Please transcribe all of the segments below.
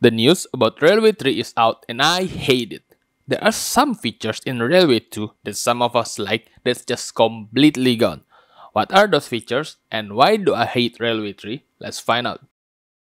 The news about Railway 3 is out and I hate it. There are some features in Railway 2 that some of us like that's just completely gone. What are those features and why do I hate Railway 3? Let's find out.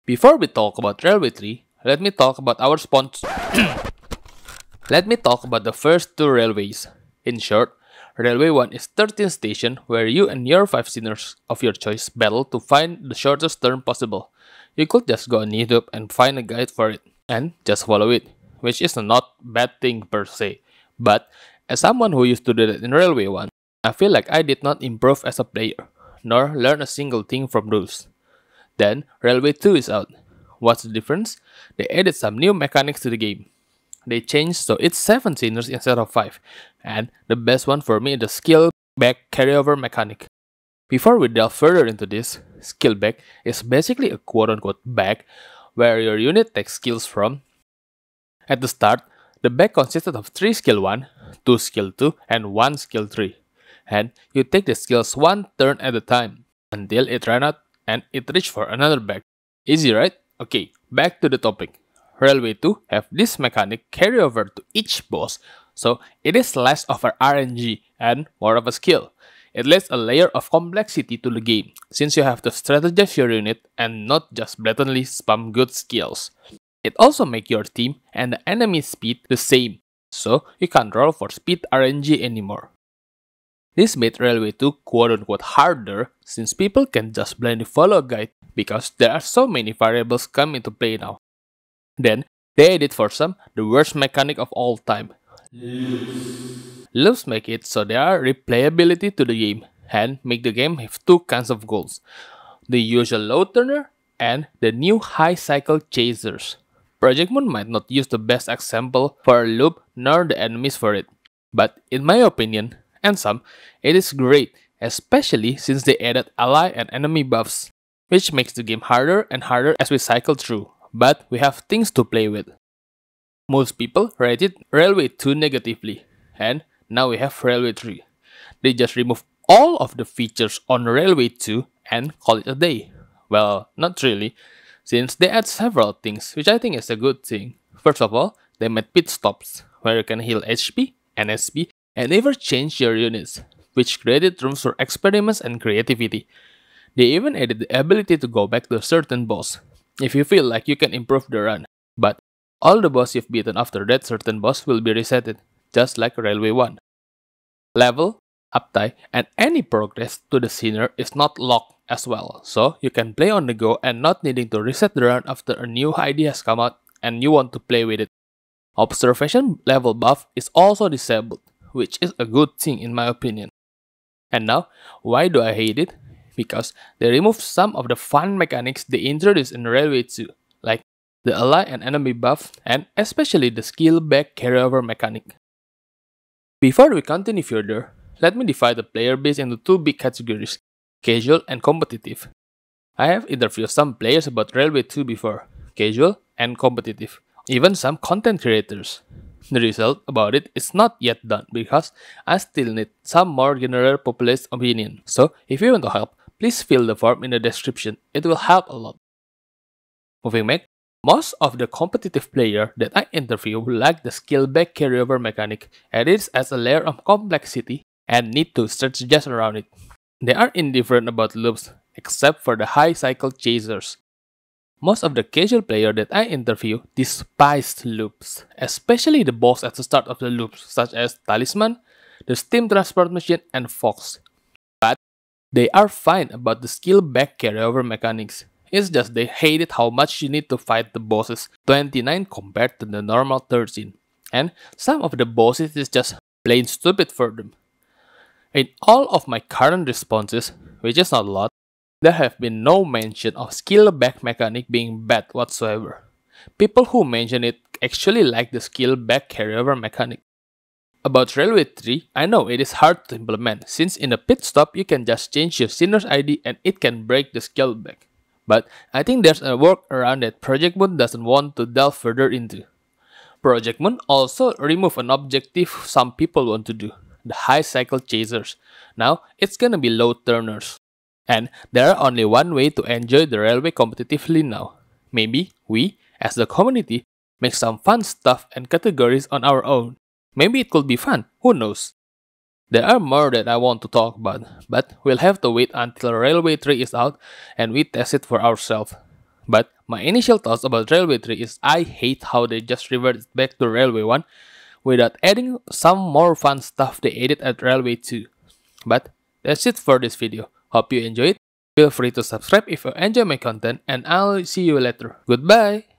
Before we talk about Railway 3, let me talk about our sponsor. let me talk about the first two railways. In short, Railway 1 is 13 station where you and your 5 sinners of your choice battle to find the shortest turn possible. You could just go on YouTube and find a guide for it and just follow it, which is not bad thing per se. But as someone who used to do that in Railway 1, I feel like I did not improve as a player, nor learn a single thing from those. Then Railway 2 is out. What's the difference? They added some new mechanics to the game. They changed so it's 7 sinners instead of 5, and the best one for me is the skill back carryover mechanic. Before we delve further into this, skill back is basically a quote unquote back where your unit takes skills from. At the start, the back consisted of 3 skill 1, 2 skill 2, and 1 skill 3. And you take the skills one turn at a time until it ran out and it reached for another back. Easy right? Okay, back to the topic. Railway 2 have this mechanic carry over to each boss, so it is less of an RNG and more of a skill. It adds a layer of complexity to the game, since you have to strategize your unit and not just blatantly spam good skills. It also makes your team and the enemy speed the same, so you can't roll for speed RNG anymore. This made Railway 2 quote unquote harder since people can just blindly follow a guide because there are so many variables come into play now. Then, they added for some the worst mechanic of all time. Loops. Loops make it so there are replayability to the game and make the game have two kinds of goals. The usual low turner and the new high cycle chasers. Project Moon might not use the best example for a loop nor the enemies for it, but in my opinion, and some, it is great, especially since they added ally and enemy buffs, which makes the game harder and harder as we cycle through but we have things to play with. Most people rated Railway 2 negatively, and now we have Railway 3. They just remove all of the features on Railway 2 and call it a day. Well, not really, since they add several things, which I think is a good thing. First of all, they made pit stops, where you can heal HP, and SP, and even change your units, which created rooms for experiments and creativity. They even added the ability to go back to a certain boss, if you feel like you can improve the run. But all the boss you've beaten after that certain boss will be resetted, just like Railway 1. Level, uptie, and any progress to the sinner is not locked as well, so you can play on the go and not needing to reset the run after a new idea has come out and you want to play with it. Observation level buff is also disabled, which is a good thing in my opinion. And now, why do I hate it? because they removed some of the fun mechanics they introduced in Railway 2, like the ally and enemy buff, and especially the skill back carryover mechanic. Before we continue further, let me divide the player base into two big categories, casual and competitive. I have interviewed some players about Railway 2 before, casual and competitive, even some content creators. The result about it is not yet done because I still need some more general populist opinion. So if you want to help, please fill the form in the description. It will help a lot. Moving back, most of the competitive player that I interview like the skill back carryover mechanic and it as a layer of complexity and need to strategize around it. They are indifferent about loops except for the high cycle chasers. Most of the casual player that I interview despise loops, especially the boss at the start of the loops such as Talisman, the Steam Transport Machine, and Fox. But they are fine about the skill back carryover mechanics. It's just they hated how much you need to fight the bosses 29 compared to the normal 13. And some of the bosses is just plain stupid for them. In all of my current responses, which is not a lot, there have been no mention of skill back mechanic being bad whatsoever. People who mention it actually like the skill back carryover mechanic. About Railway 3, I know it is hard to implement since in a pit stop you can just change your Sinner's ID and it can break the skill back. But I think there's a workaround that Project Moon doesn't want to delve further into. Project Moon also remove an objective some people want to do, the high cycle chasers. Now it's gonna be low turners. And there are only one way to enjoy the railway competitively now. Maybe we as the community make some fun stuff and categories on our own. Maybe it could be fun, who knows? There are more that I want to talk about, but we'll have to wait until Railway 3 is out and we test it for ourselves. But my initial thoughts about Railway 3 is I hate how they just reverted back to Railway 1 without adding some more fun stuff they added at Railway 2. But that's it for this video. Hope you enjoyed. It. Feel free to subscribe if you enjoy my content and I'll see you later. Goodbye!